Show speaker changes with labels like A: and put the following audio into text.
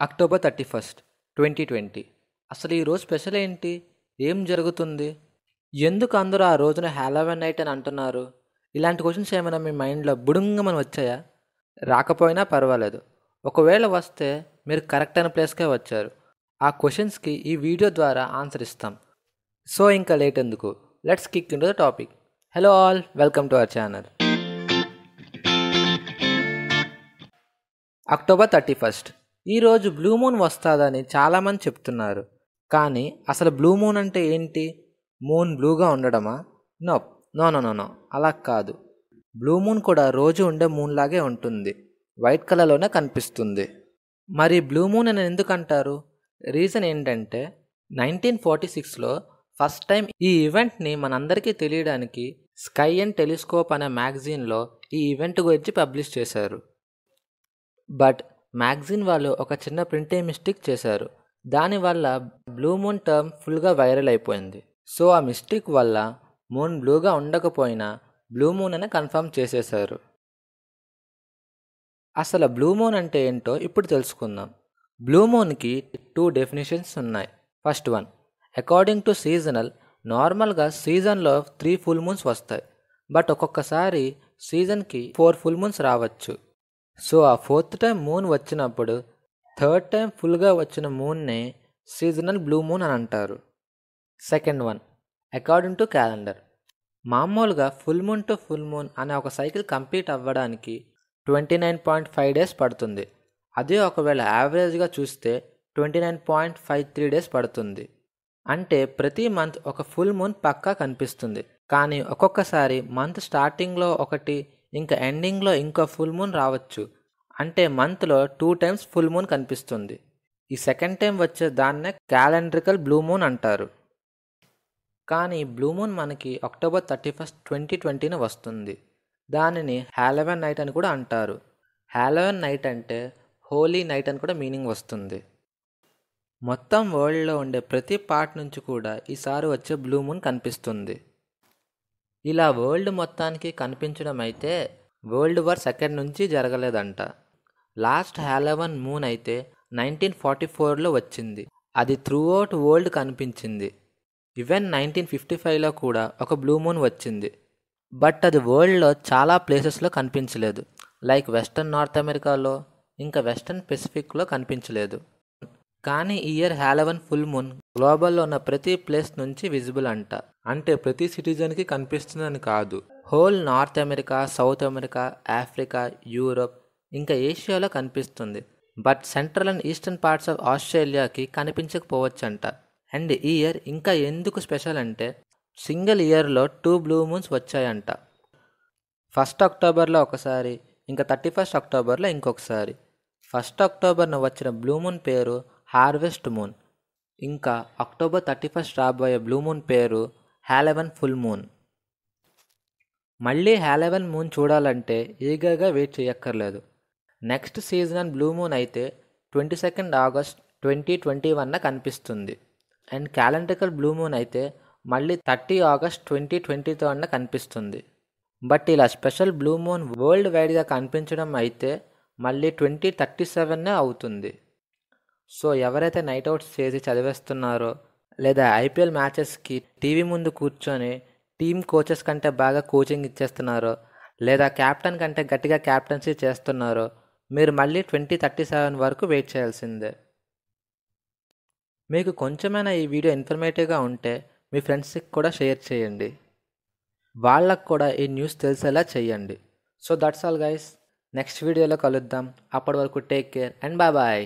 A: October thirty first twenty twenty. అసలు ఈరోజు special ఏంటి? ఏం జరుగుతుంది? ఎందుకు అందరూ ఆ రోజున హ్యాలోవెన్ నైట్ అని అంటున్నారు? ఇలాంటి క్వశ్చన్స్ ఏమైనా మీ మైండ్లో బుడుంగమని వచ్చాయా? రాకపోయినా పర్వాలేదు. ఒకవేళ వస్తే మీరు కరెక్ట్ అయిన ప్లేస్కే వచ్చారు. ఆ క్వశ్చన్స్కి ఈ వీడియో ద్వారా ఆన్సర్ ఇస్తాం. సో ఇంకా లేట్ ఎందుకు? Let's kick into the topic. Hello all welcome to our channel. October thirty first ఈరోజు బ్లూ మూన్ వస్తుందని చాలామంది చెప్తున్నారు. కానీ అసలు బ్లూ మూన్ అంటే ఏంటి? మూన్ బ్లూగా ఉండడమా? నో నో నో నో అలా కాదు. బ్లూ మూన్ కూడా రోజు ఉండే మూన్ లాగే ఉంటుంది. వైట్ కలర్లోనే కనిపిస్తుంది. మరి బ్లూ మూన్ అని ఎందుకంటారు రీజన్ ఏంటంటే నైన్టీన్ ఫార్టీ సిక్స్లో ఫస్ట్ టైం ఈ ఈవెంట్ని మనందరికీ తెలియడానికి స్కై అండ్ టెలిస్కోప్ అనే మ్యాగజైన్లో ఈ ఈవెంట్ గురించి పబ్లిష్ చేశారు. బట్ మ్యాగజైన్ వాళ్ళు ఒక చిన్న ప్రింటింగ్ మిస్టేక్ చేశారు. దానివల్ల బ్లూ మూన్ టర్మ్ ఫుల్గా వైరల్ అయిపోయింది. సో ఆ మిస్టేక్ వల్ల మూన్ బ్లూగా ఉండకపోయినా బ్లూ మూన్ అని కన్ఫర్మ్ చేసేశారు. అసలు బ్లూ మూన్ అంటే ఏంటో ఇప్పుడు తెలుసుకుందాం. బ్లూ మూన్కి టూ డెఫినేషన్స్ ఉన్నాయి. First one according to seasonal నార్మల్గా సీజన్లో త్రీ ఫుల్ మూన్స్ వస్తాయి. బట్ ఒక్కొక్కసారి సీజన్కి ఫోర్ ఫుల్ మూన్స్ రావచ్చు. సో ఆ ఫోర్త్ టైం మూన్ వచ్చినప్పుడు థర్డ్ టైం ఫుల్గా వచ్చిన మూన్నే సీజనల్ బ్లూ మూన్ అని అంటారు. Second one according to calendar మామూలుగా full moon to full moon అనే ఒక సైకిల్ కంప్లీట్ అవ్వడానికి twenty nine point five days పడుతుంది. అదే ఒకవేళ యావరేజ్గా చూస్తే twenty nine point five three days పడుతుంది. అంటే ప్రతి మంత్ ఒక ఫుల్ మూన్ పక్కా కనిపిస్తుంది. కానీ ఒక్కొక్కసారి మంత్ స్టార్టింగ్లో ఒకటి ఇంకా ఎండింగ్లో ఇంకో ఫుల్ మూన్ రావచ్చు. అంటే మంత్లో టూ టైమ్స్ ఫుల్ మూన్ కనిపిస్తుంది. ఈ సెకండ్ టైం వచ్చే దాన్నే క్యాలెండ్రికల్ బ్లూ మూన్ అంటారు. కానీ బ్లూ మూన్ మనకి అక్టోబర్ థర్టీ ఫస్ట్ ట్వంటీ ట్వంటీన వస్తుంది. దానిని హ్యాలోవెన్ నైట్ అని కూడా అంటారు. హ్యాలోవెన్ నైట్ అంటే హోలీ నైట్ అని కూడా మీనింగ్ వస్తుంది. మొత్తం వరల్డ్లో ఉండే ప్రతి పార్ట్ నుంచి కూడా ఈసారి వచ్చే బ్లూ మూన్ కనిపిస్తుంది. ఇలా వరల్డ్ మొత్తానికి కనిపించడం అయితే వరల్డ్ వార్ సెకండ్ నుంచి జరగలేదంట. లాస్ట్ హ్యాలవన్ మూన్ అయితే నైన్టీన్ ఫార్టీ ఫోర్లో వచ్చింది. అది త్రూ అవుట్ వరల్డ్ కనిపించింది. ఈవెన్ నైన్టీన్ ఫిఫ్టీ ఫైవ్లో కూడా ఒక బ్లూ మూన్ వచ్చింది. బట్ అది వరల్డ్లో చాలా ప్లేసెస్లో కనిపించలేదు. లైక్ వెస్టర్న్ నార్త్ అమెరికాలో ఇంకా వెస్టర్న్ పెసిఫిక్లో కనిపించలేదు. కానీ ఇయర్ హ్యాలవన్ ఫుల్ మూన్. గ్లోబల్లో ఉన్న ప్రతి ప్లేస్ నుంచి విజిబుల్ అంట. అంటే ప్రతి సిటిజన్కి కనిపిస్తుందని కాదు. Whole North America South America Africa Europe ఇంకా ఏషియాలో కనిపిస్తుంది. But central and eastern parts of ఆస్ట్రేలియాకి కనిపించకపోవచ్చంట. అండ్ ఈ ఇయర్ ఇంకా ఎందుకు స్పెషల్ అంటే సింగిల్ ఇయర్లో టూ బ్లూ మూన్స్ వచ్చాయంట. ఫస్ట్ అక్టోబర్లో ఒకసారి ఇంకా థర్టీ ఫస్ట్ అక్టోబర్లో ఇంకొకసారి. ఫస్ట్ అక్టోబర్న వచ్చిన బ్లూ మూన్ పేరు హార్వెస్ట్ మూన్. ఇంకా అక్టోబర్ థర్టీ ఫస్ట్ రాబోయే బ్లూ మూన్ పేరు హ్యాలెవెన్ ఫుల్ మూన్. మళ్ళీ హ్యాలెవెన్ మూన్ చూడాలంటే ఈగర్గా వెయిట్ చేయక్కర్లేదు. నెక్స్ట్ సీజనల్ బ్లూ మూన్ అయితే twenty second August twenty twenty వన్న కనిపిస్తుంది. అండ్ క్యాలెండ్రికల్ బ్లూ మూన్ అయితే మళ్ళీ థర్టీ ఆగస్ట్ ట్వంటీ ట్వంటీతో అన్న కనిపిస్తుంది. బట్ ఇలా స్పెషల్ బ్లూ మూన్ వరల్డ్ వైడ్గా కనిపించడం అయితే మళ్ళీ ట్వంటీ థర్టీ సెవెన్నే అవుతుంది. సో ఎవరైతే నైట్ అవుట్స్ చేసి చదివేస్తున్నారో లేదా ఐపీఎల్ మ్యాచెస్కి టీవీ ముందు కూర్చొని టీమ్ కోచెస్ కంటే బాగా కోచింగ్ ఇచ్చేస్తున్నారో లేదా క్యాప్టెన్ కంటే గట్టిగా క్యాప్టెన్సీ చేస్తున్నారో మీరు మళ్ళీ ట్వంటీ థర్టీ సెవెన్ వరకు వెయిట్ చేయాల్సిందే. మీకు కొంచెమైనా ఈ వీడియో ఇన్ఫర్మేటివ్గా ఉంటే మీ ఫ్రెండ్స్కి కూడా షేర్ చేయండి. వాళ్ళకు కూడా ఈ న్యూస్ తెలిసేలా చేయండి. So that's all guys next వీడియోలో కలుద్దాం. అప్పటి వరకు take care and bye bye.